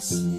see.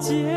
结